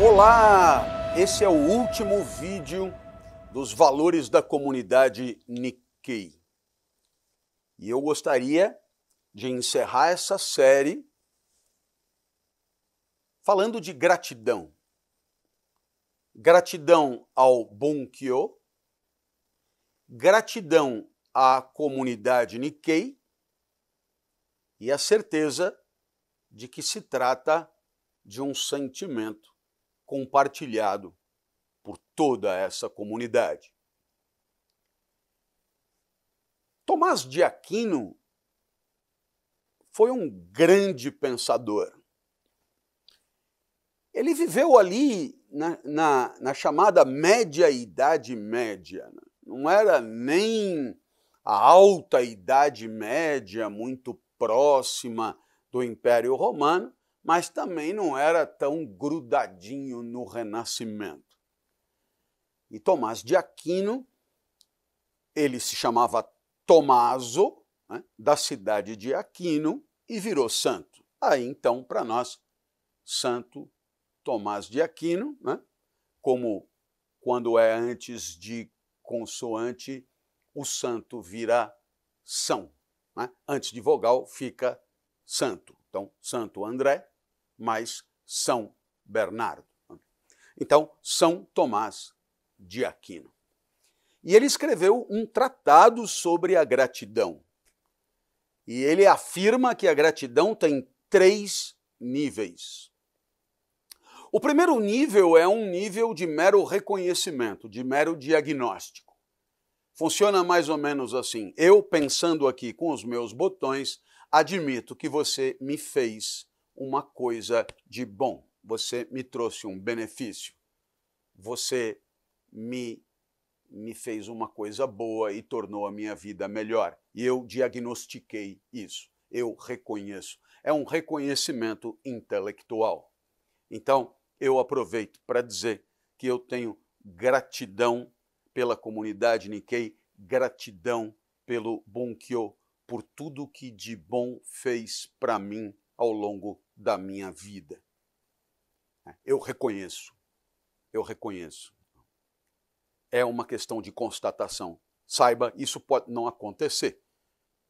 Olá! Esse é o último vídeo dos valores da comunidade Nikkei. E eu gostaria de encerrar essa série falando de gratidão. Gratidão ao Bunkyo, gratidão à comunidade Nikkei e a certeza de que se trata de um sentimento compartilhado por toda essa comunidade. Tomás de Aquino foi um grande pensador. Ele viveu ali na, na, na chamada média idade média. Não era nem a alta idade média, muito próxima do Império Romano, mas também não era tão grudadinho no Renascimento. E Tomás de Aquino, ele se chamava Tomaso, né, da cidade de Aquino, e virou santo. Aí então, para nós, Santo Tomás de Aquino, né, como quando é antes de consoante, o santo vira são. Né? Antes de vogal fica santo. Então, Santo André, mais São Bernardo. Então, São Tomás de Aquino. E ele escreveu um tratado sobre a gratidão. E ele afirma que a gratidão tem três níveis. O primeiro nível é um nível de mero reconhecimento, de mero diagnóstico. Funciona mais ou menos assim: eu, pensando aqui com os meus botões, admito que você me fez uma coisa de bom. Você me trouxe um benefício. Você me, me fez uma coisa boa e tornou a minha vida melhor. E eu diagnostiquei isso. Eu reconheço. É um reconhecimento intelectual. Então, eu aproveito para dizer que eu tenho gratidão pela comunidade Nikkei, gratidão pelo Bunkyo, por tudo que de bom fez para mim ao longo da minha vida. Eu reconheço, eu reconheço. É uma questão de constatação. Saiba, isso pode não acontecer.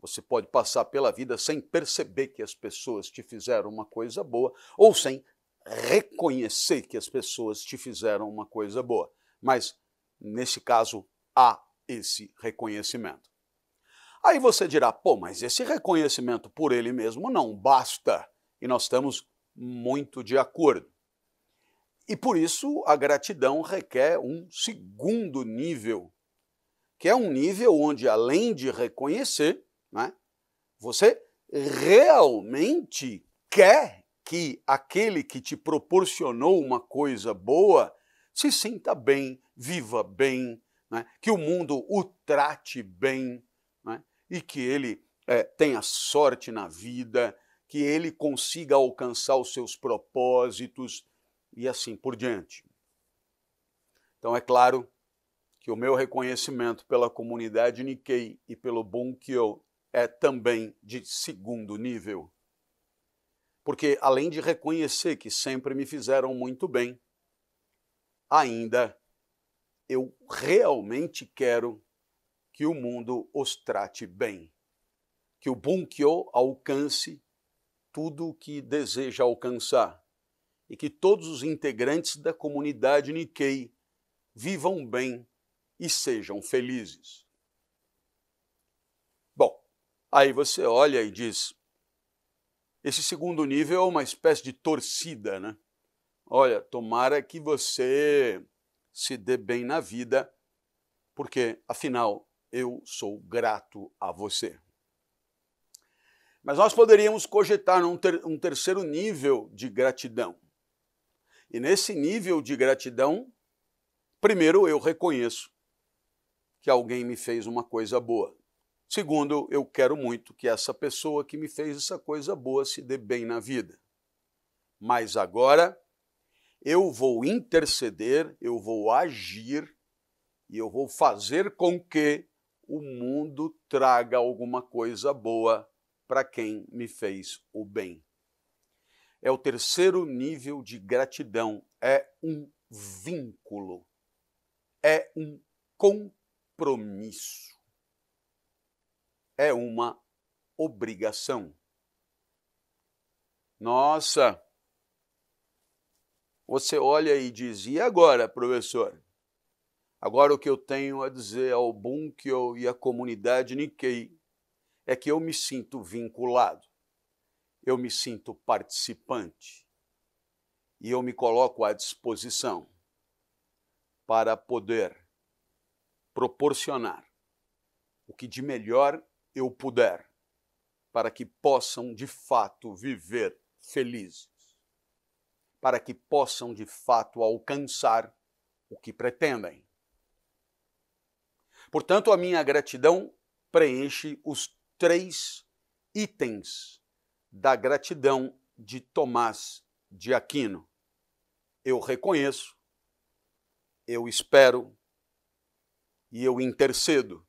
Você pode passar pela vida sem perceber que as pessoas te fizeram uma coisa boa ou sem reconhecer que as pessoas te fizeram uma coisa boa. Mas, nesse caso, há esse reconhecimento. Aí você dirá, pô, mas esse reconhecimento por ele mesmo não basta e nós estamos muito de acordo. E por isso a gratidão requer um segundo nível, que é um nível onde, além de reconhecer, né, você realmente quer que aquele que te proporcionou uma coisa boa se sinta bem, viva bem, né, que o mundo o trate bem né, e que ele é, tenha sorte na vida, que ele consiga alcançar os seus propósitos e assim por diante. Então é claro que o meu reconhecimento pela comunidade Nikkei e pelo Bunkyo é também de segundo nível. Porque além de reconhecer que sempre me fizeram muito bem, ainda eu realmente quero que o mundo os trate bem, que o Bunkyo alcance tudo o que deseja alcançar e que todos os integrantes da comunidade Nikkei vivam bem e sejam felizes. Bom, aí você olha e diz: esse segundo nível é uma espécie de torcida, né? Olha, tomara que você se dê bem na vida, porque afinal eu sou grato a você. Mas nós poderíamos cogitar um, ter, um terceiro nível de gratidão. E nesse nível de gratidão, primeiro eu reconheço que alguém me fez uma coisa boa. Segundo, eu quero muito que essa pessoa que me fez essa coisa boa se dê bem na vida. Mas agora eu vou interceder, eu vou agir e eu vou fazer com que o mundo traga alguma coisa boa para quem me fez o bem. É o terceiro nível de gratidão, é um vínculo, é um compromisso, é uma obrigação. Nossa, você olha e diz: e agora, professor? Agora o que eu tenho a dizer ao Bunkyo e à comunidade Nikkei é que eu me sinto vinculado, eu me sinto participante e eu me coloco à disposição para poder proporcionar o que de melhor eu puder para que possam de fato viver felizes, para que possam de fato alcançar o que pretendem. Portanto, a minha gratidão preenche os três itens da gratidão de Tomás de Aquino. Eu reconheço, eu espero e eu intercedo.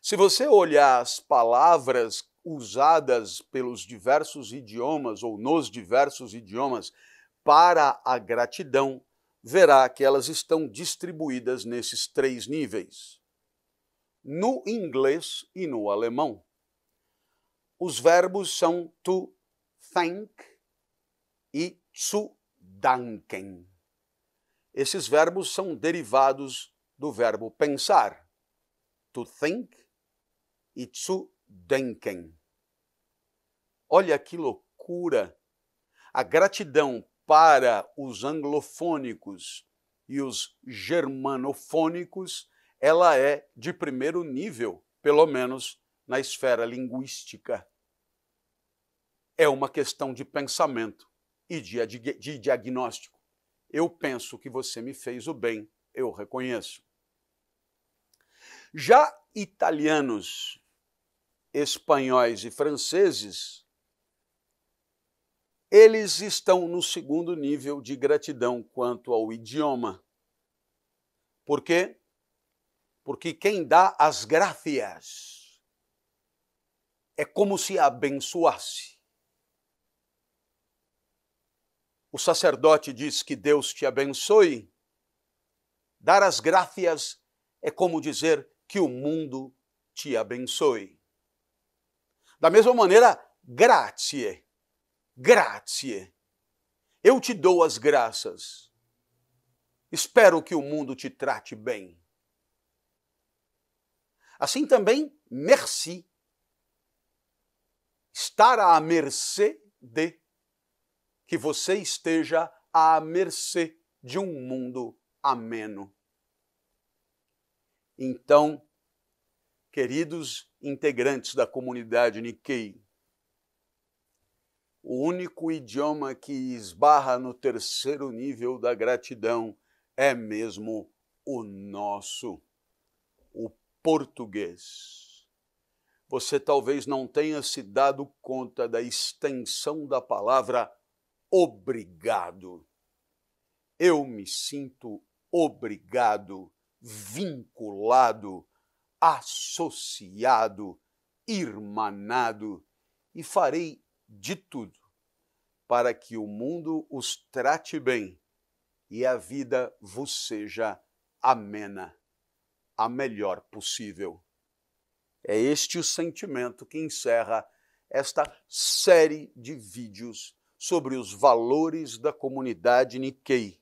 Se você olhar as palavras usadas pelos diversos idiomas ou nos diversos idiomas para a gratidão, verá que elas estão distribuídas nesses três níveis. No inglês e no alemão, os verbos são to thank e zu danken. Esses verbos são derivados do verbo pensar, to think e zu denken. Olha que loucura! A gratidão para os anglofônicos e os germanofônicos, ela é de primeiro nível, pelo menos na esfera linguística. É uma questão de pensamento e de, de diagnóstico. Eu penso que você me fez o bem, eu reconheço. Já italianos, espanhóis e franceses eles estão no segundo nível de gratidão quanto ao idioma. Por quê? Porque quem dá as gracias é como se abençoasse. O sacerdote diz que Deus te abençoe. Dar as gracias é como dizer que o mundo te abençoe. Da mesma maneira, grazie grazie. Eu te dou as graças. Espero que o mundo te trate bem. Assim também, merci. Estar à mercê de que você esteja à mercê de um mundo ameno. Então, queridos integrantes da comunidade Nikkei, o único idioma que esbarra no terceiro nível da gratidão é mesmo o nosso, o português. Você talvez não tenha se dado conta da extensão da palavra obrigado. Eu me sinto obrigado, vinculado, associado, irmanado e farei de tudo para que o mundo os trate bem e a vida vos seja amena, a melhor possível. É este o sentimento que encerra esta série de vídeos sobre os valores da comunidade Nikkei.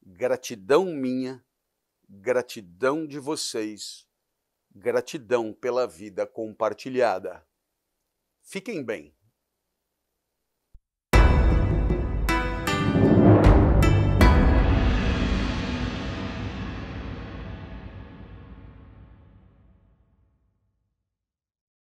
Gratidão minha, gratidão de vocês, gratidão pela vida compartilhada. Fiquem bem.